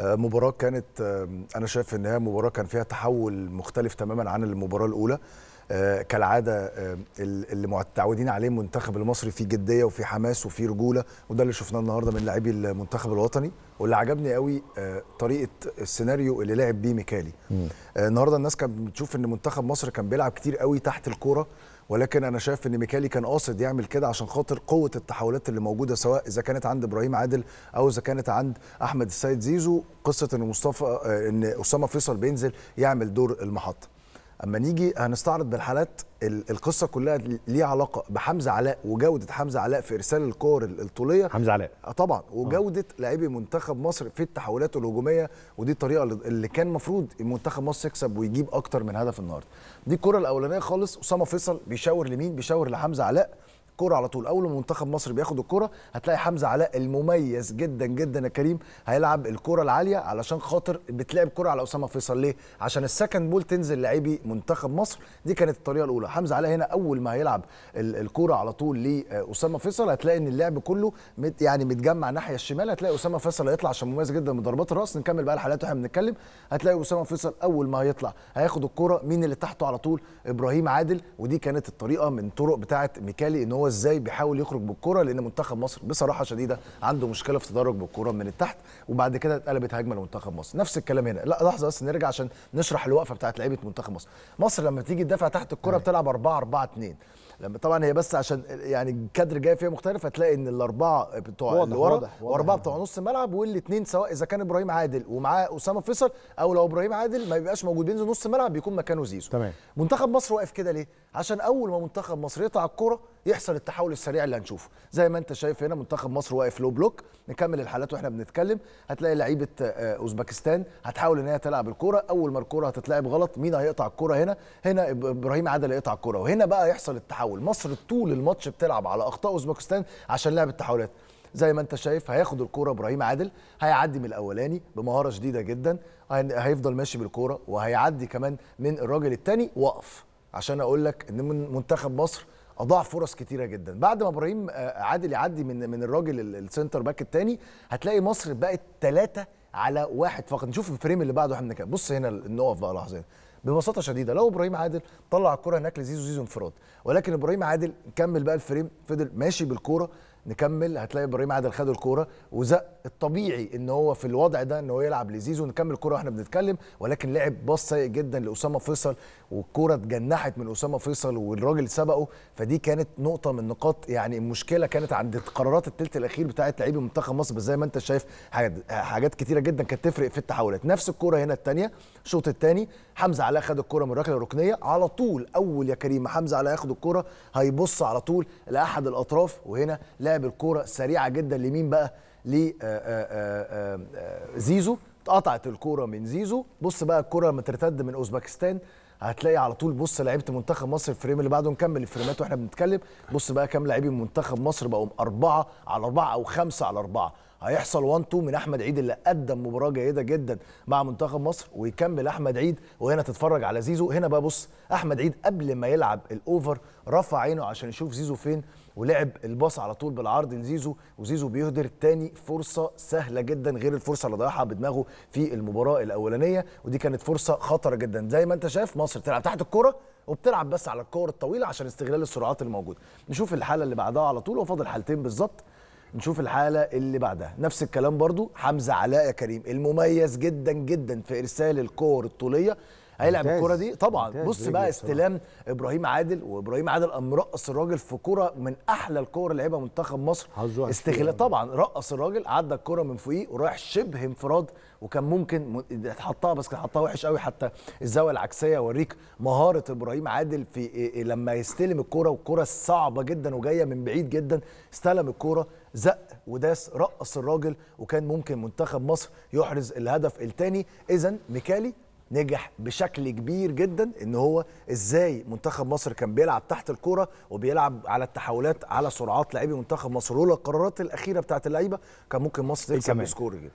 آه، مباراة كانت آه، أنا شايف إن هي مباراة كان فيها تحول مختلف تماما عن المباراة الأولى. آه، كالعادة ال- اللي متعودين عليه المنتخب المصري فيه جدية وفيه حماس وفيه رجولة وده اللي شفناه النهاردة من لاعبي المنتخب الوطني. واللي عجبني قوي طريقة السيناريو اللي لعب بيه ميكالي. النهارده الناس كانت بتشوف إن منتخب مصر كان بيلعب كتير قوي تحت الكورة ولكن أنا شايف إن ميكالي كان قاصد يعمل كده عشان خاطر قوة التحولات اللي موجودة سواء إذا كانت عند إبراهيم عادل أو إذا كانت عند أحمد السيد زيزو. قصة إن مصطفى إن أسامة فيصل بينزل يعمل دور المحطة. أما نيجي هنستعرض بالحالات ال- القصة كلها ليها علاقة بحمزة علاء وجودة حمزة علاء في إرسال الكور ال- الطولية. حمزة علاء. آه طبعا. وجودة لاعبي منتخب مصر في التحولات الهجومية ودي الطريقة اللي- اللي كان المفروض منتخب مصر يكسب ويجيب أكتر من هدف النهارده. دي الكرة الأولانية خالص. أسامة فيصل بيشاور لمين؟ بيشاور لحمزة علاء. كرة على طول. أول ما منتخب مصر بياخد الكرة هتلاقي حمزة علاء المميز جدا جدا يا كريم هيلعب الكرة العالية علشان خاطر بتلعب كرة على أسامة فيصل. ليه؟ عشان السكند بول تنزل لاعبي منتخب مصر. دي كانت الطريقة الأولى. حمزة علاء هنا أول ما هيلعب ال- الكرة على طول لأسامة فيصل هتلاقي إن اللعب كله مت يعني متجمع ناحية الشمال. هتلاقي أسامة فيصل هيطلع عشان مميز جدا من ضربات الرأس. نكمل بقى الحالات وإحنا بنتكلم. هتلاقي أسامة فيصل أول ما هيطلع هياخد الكرة. مين اللي تحته على طول؟ إبراهيم عادل. ودي كانت الطريقة من طرق بتاعه ميكالي ان هو إزاي بيحاول يخرج بالكرة لأن منتخب مصر بصراحة شديدة عنده مشكلة في تدرج بالكرة من التحت وبعد كده اتقلبت هجمة لمنتخب مصر. نفس الكلام هنا. لا لحظة بس نرجع عشان نشرح الوقفة بتاعه لعيبة منتخب مصر. مصر لما تيجي تدافع تحت الكرة بتلعب 4 4 2 لما طبعا هي بس عشان يعني الكادر جاي فيها مختلف هتلاقي إن الأربعة بتوع اللي ورا. وأربعة بتوع نص الملعب والاثنين سواء إذا كان إبراهيم عادل ومعاه أسامة فيصل أو لو إبراهيم عادل ما بيبقاش موجود بينزل نص الملعب بيكون مكانه زيزو. تمام. منتخب مصر واقف كده ليه؟ عشان أول ما منتخب مصر يقطع الكرة يحصل التحول السريع اللي هنشوفه. زي ما انت شايف هنا منتخب مصر واقف لو بلوك نكمل الحالات وإحنا بنتكلم. هتلاقي لعيبة آه، أوزبكستان هتحاول إن هي تلعب الكرة أول ما الكرة هتتلعب غلط مين هيقطع الكرة هنا؟ هنا إبراهيم عادل هيقطع الكرة وهنا بقى يحصل التحول. مصر طول الماتش بتلعب على أخطاء أوزبكستان عشان لعب التحولات. زي ما انت شايف هياخد الكورة إبراهيم عادل هيعدي من الأولاني بمهارة شديدة جدا هيفضل ماشي بالكورة وهيعدي كمان من الراجل الثاني وقف. عشان أقول لك إن من منتخب مصر أضاع فرص كتيرة جدا. بعد ما إبراهيم آه، عادل يعدي من من الراجل ال- ال center back الثاني هتلاقي مصر بقت ثلاثة على واحد فقط. نشوف ال frame اللي بعده إحنا بنتكلم بص هنا نقف بقى لحظة. ببساطة شديدة لو إبراهيم عادل طلع الكرة هناك لزيزو زيزو انفراد. ولكن إبراهيم عادل كمل بقى ال frame فضل ماشي بالكورة. نكمل. هتلاقي إبراهيم عادل خد الكورة وزق الطبيعي إن هو في الوضع ده إن هو يلعب لزيزو نكمل الكوره وإحنا بنتكلم. ولكن لعب باص سيء جدا لأسامة فيصل والكورة اتجنحت من أسامة فيصل والراجل سبقه. فدي كانت نقطة من نقاط يعني المشكلة كانت عند قرارات الثلث الأخير بتاعت لعيبة منتخب مصر. زي ما أنت شايف حاجات كتيرة جدا كانت تفرق في التحولات. نفس الكورة هنا الثانية الشوط الثاني حمزة علاء خد الكورة من الركله الركنيه على طول أول يا كريم حمزة علاء ياخد الكورة هيبص على طول لأحد الأطراف. وهنا لعب الكورة سريعة جدا لمين بقى؟ لزيزو اتقطعت الكورة من زيزو. بص بقى الكورة لما ترتد من أوزبكستان هتلاقي على طول بص لعيبة منتخب مصر الفريم اللي بعده. نكمل الفريمات وإحنا بنتكلم. بص بقى كام من منتخب مصر بقوا أربعة على أربعة أو خمسة على أربعة. هيحصل 1 2 من أحمد عيد اللي قدم مباراة جيدة جدا مع منتخب مصر ويكمل أحمد عيد وهنا تتفرج على زيزو. هنا بقى بص أحمد عيد قبل ما يلعب الأوفر رفع عينه عشان يشوف زيزو فين ولعب الباص على طول بالعرض لزيزو وزيزو بيهدر تاني فرصة سهلة جدا غير الفرصة اللي ضيعها بدماغه في المباراة الأولانية ودي كانت فرصة خطرة جدا. زي ما أنت شايف مصر تلعب تحت الكره وبتلعب بس على الكور الطويلة عشان استغلال السرعات الموجودة. نشوف الحالة اللي بعدها على طول وفاضل حالتين بالظبط. نشوف الحالة اللي بعدها نفس الكلام برضو حمزة علاء يا كريم المميز جدا جدا في إرسال الكور الطولية هيلعب. الكرة دي طبعا ممتاز بص بقى. استلام إبراهيم عادل وإبراهيم عادل قام رقص الراجل في كرة من أحلى الكور اللي لعبها منتخب مصر استغلال فيها. طبعا رقص الراجل عدى الكرة من فوقيه ورايح شبه انفراد وكان ممكن م- حطها بس كان حطها وحش قوي حتى الزاوية العكسية اوريك مهارة إبراهيم عادل في إيه- إيه لما يستلم الكرة والكرة صعبة جدا وجاية من بعيد جدا استلم الكرة زق وداس رقص الراجل وكان ممكن منتخب مصر يحرز الهدف الثاني اذا ميكالي نجح بشكل كبير جدا إن هو إزاي منتخب مصر كان بيلعب تحت الكورة وبيلعب على التحولات على سرعات لاعبي منتخب مصر. ولولا القرارات الأخيرة بتاعت اللعيبة كان ممكن مصر تكسب. بسكور جدا.